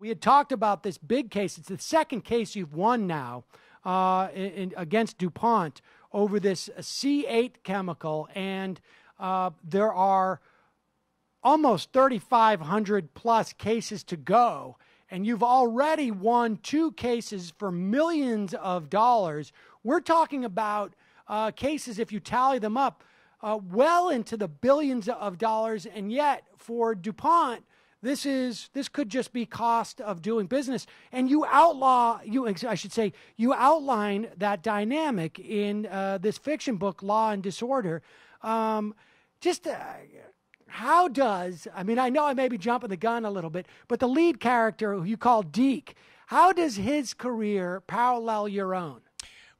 We had talked about this big case. It's the second case you've won now uh, in, in, against DuPont over this C8 chemical, and uh, there are almost 3,500 plus cases to go. And you've already won two cases for millions of dollars. We're talking about uh, cases, if you tally them up, uh, well into the billions of dollars. And yet, for DuPont, this is this could just be cost of doing business. And you outlaw you I should say you outline that dynamic in uh, this fiction book, Law and Disorder. Um, just uh, how does I mean I know I may be jumping the gun a little bit, but the lead character who you call Deke, how does his career parallel your own?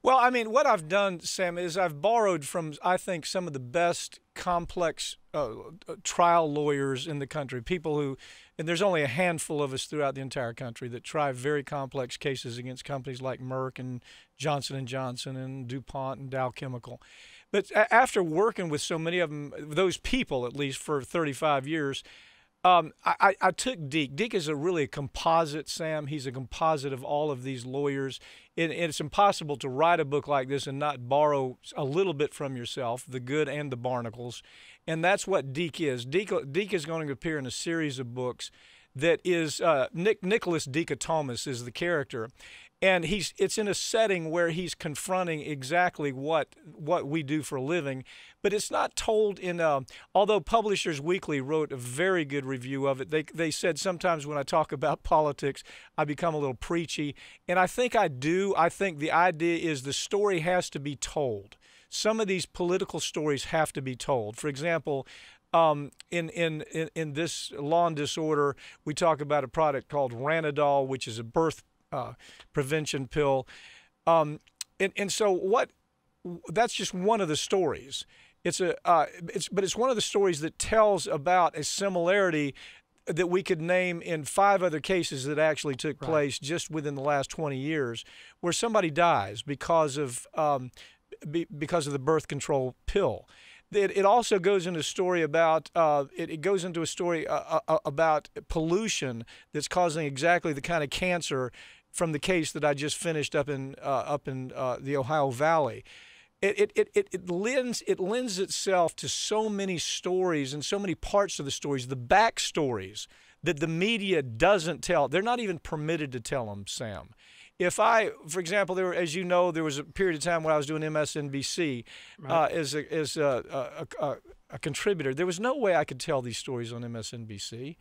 Well, I mean, what I've done, Sam, is I've borrowed from, I think, some of the best complex uh, trial lawyers in the country. People who, and there's only a handful of us throughout the entire country that try very complex cases against companies like Merck and Johnson and Johnson and DuPont and Dow Chemical. But after working with so many of them, those people at least for 35 years, um, I, I, took Deke. Deke is a really a composite, Sam. He's a composite of all of these lawyers. and it's impossible to write a book like this and not borrow a little bit from yourself, the good and the barnacles. And that's what Deke is. Deke, Deke is going to appear in a series of books that is uh, Nick, Nicholas Deketomis is the character, and he's it's in a setting where he's confronting exactly what what we do for a living. But it's not told in a, although publishers weekly wrote a very good review of it they, they said sometimes when i talk about politics i become a little preachy. And i think i do. I think the idea is the story has to be told. Some of these political stories have to be told. For example um, in, in, in, in this law and disorder, we talk about a product called Ranadol, which is a birth uh, prevention pill. Um, and, and so what? That's just one of the stories. It's a, uh, it's, but it's one of the stories that tells about a similarity that we could name in five other cases that actually took right. place just within the last 20 years, where somebody dies because of um, be, because of the birth control pill. It, it also goes into a story about uh, it, it, goes into a story uh, uh, uh about pollution that's causing exactly the kind of cancer from the case that I just finished up in uh, up in uh, the Ohio Valley. It, it, it, it, lends it lends itself to so many stories and so many parts of the stories, the backstories that the media doesn't tell. They're not even permitted to tell them, Sam. If I, for example, there, as you know, there was a period of time when I was doing MSNBC right. uh, as a, as a, a, a, a contributor. There was no way I could tell these stories on MSNBC.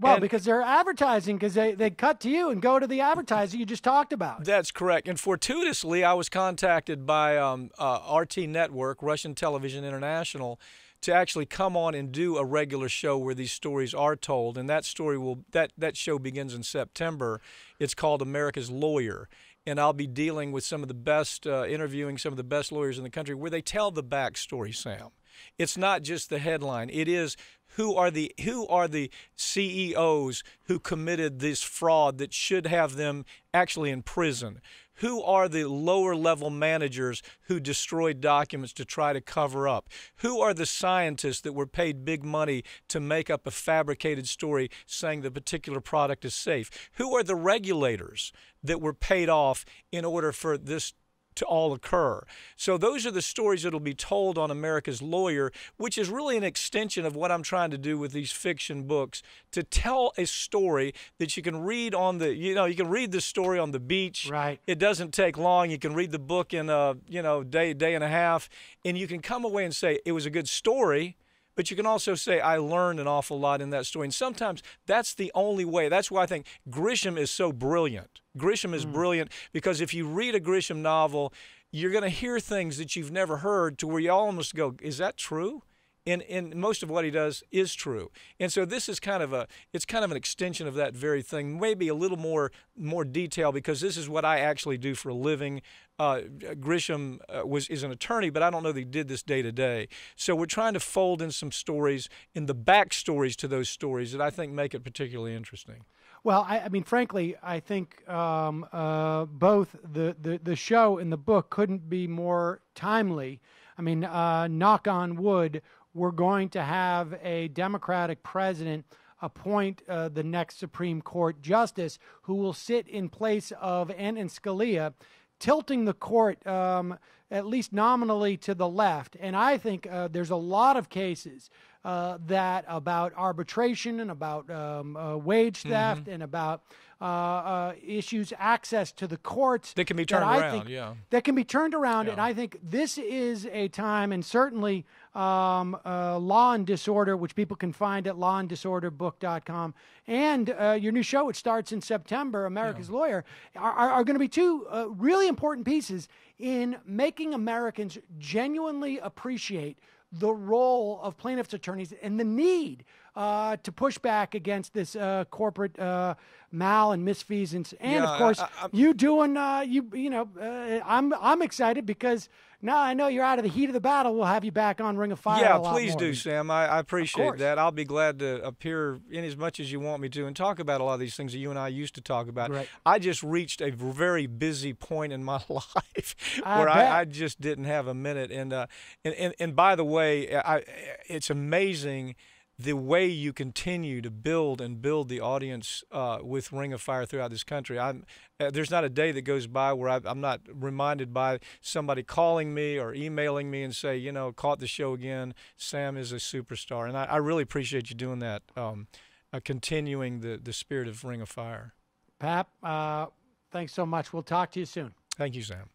Well, and because they're advertising, because they, they cut to you and go to the advertiser you just talked about. That's correct. And fortuitously, I was contacted by um, uh, RT Network, Russian Television International, to actually come on and do a regular show where these stories are told. And that story will that that show begins in September. It's called America's Lawyer. And I'll be dealing with some of the best, uh, interviewing some of the best lawyers in the country where they tell the backstory, Sam. It's not just the headline. It is who are the who are the CEOs who committed this fraud that should have them actually in prison? Who are the lower level managers who destroyed documents to try to cover up? Who are the scientists that were paid big money to make up a fabricated story saying the particular product is safe? Who are the regulators that were paid off in order for this to all occur. So those are the stories that'll be told on America's Lawyer, which is really an extension of what I'm trying to do with these fiction books to tell a story that you can read on the you know, you can read the story on the beach. Right. It doesn't take long. You can read the book in a, you know, day day and a half and you can come away and say it was a good story but you can also say, I learned an awful lot in that story. And sometimes that's the only way. That's why I think Grisham is so brilliant. Grisham is mm. brilliant because if you read a Grisham novel, you're going to hear things that you've never heard to where you almost go, Is that true? And, and most of what he does is true. And so this is kind of a it's kind of an extension of that very thing, maybe a little more more detail because this is what I actually do for a living. Uh, Grisham uh, was is an attorney, but I don't know that he did this day to day. So we're trying to fold in some stories in the backstories to those stories that I think make it particularly interesting. Well, I, I mean, frankly, I think um, uh, both the, the, the show and the book couldn't be more timely. I mean, uh, knock on wood, we're going to have a Democratic president appoint uh, the next Supreme Court justice who will sit in place of Antonin Scalia, tilting the court um, at least nominally to the left. And I think uh, there's a lot of cases uh, that about arbitration and about um, uh, wage Mm-hmm. theft and about uh, uh, issues access to the courts That can be turned around, think- yeah. that can be turned around. And I think this is a time, and certainly um, uh, Law and Disorder, which people can find at lawanddisorderbook.com, and uh, your new show, which starts in September, America's Lawyer, are, are, going to be two uh, really important pieces in making Americans genuinely appreciate the role of plaintiffs' attorneys and the need uh, to push back against this uh, corporate uh, mal and misfeasance. And Yeah, of course, I- I'm- you doing uh, you you know uh, I'm I'm excited because now I know you're out of the heat of the battle. We'll have you back on Ring of Fire. Yeah, please do, Sam. I, I appreciate that. I'll be glad to appear in as much as you want me to and talk about a lot of these things that you and I used to talk about. Right. I just reached a very busy point in my life I where. I, I just didn't have a minute. And, uh, and, and and by the way, I, it's amazing the way you continue to build and build the audience uh, with Ring of Fire throughout this country. I'm, uh, there's not a day that goes by where I, I'm not reminded by somebody calling me or emailing me and say, you know, caught the show again. Sam is a superstar, and I, I really appreciate you doing that, um, uh, continuing the the spirit of Ring of Fire. Pap. Uh, thanks so much. We'll talk to you soon. Thank you, Sam.